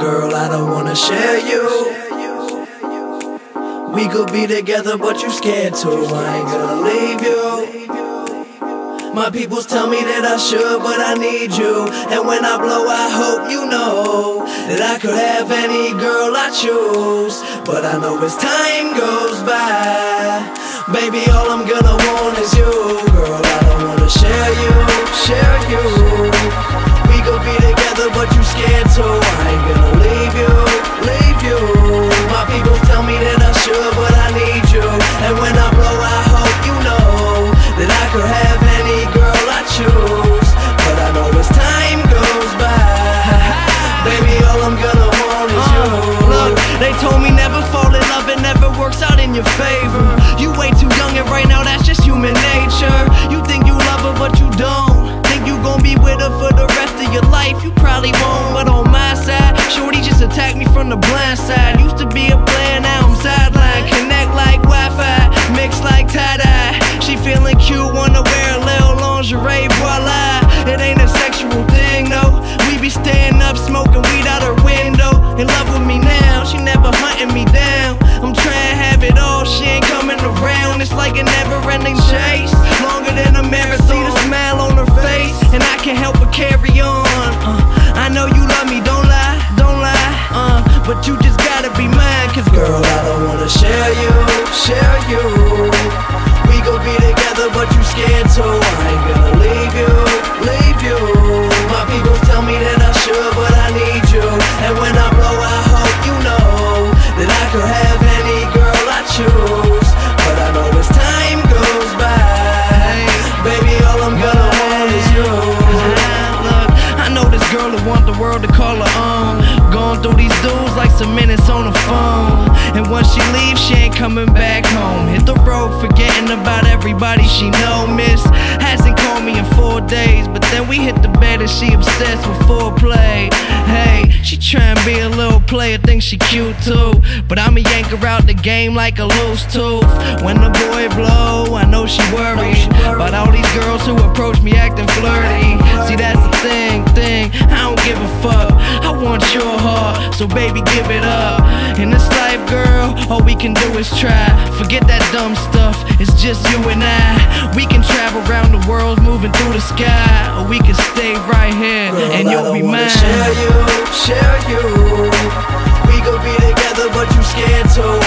Girl, I don't wanna share you. We could be together, but you scared to. I ain't gonna leave you. My peoples tell me that I should, but I need you. And when I blow, I hope you know that I could have any girl I choose. But I know as time goes by, baby, all I'm gonna want is you. Your favor. You way too young, and right now that's just human nature. You think you love her, but you don't. Think you gon' be with her for the rest of your life? You probably won't, but on my side, Shorty just attacked me from the blind side. Used to be a player, now I'm sideline. Connect like Wi world to call her own. Going through these dudes like some minutes on the phone. And once she leaves, she ain't coming back home. Hit the road, forgetting about everybody she know. Miss hasn't called me in four days, but then we hit the bed and she obsessed with foreplay. Hey, she tryna be a little player, think she cute too. But I'ma yank her out the game like a loose tooth. When the boy blow, want your heart, so baby, give it up. In this life, girl, all we can do is try. Forget that dumb stuff, it's just you and I. We can travel around the world, moving through the sky, or we can stay right here Girl, and you'll be mine. Share you, share you. We gon' be together, but you scared too.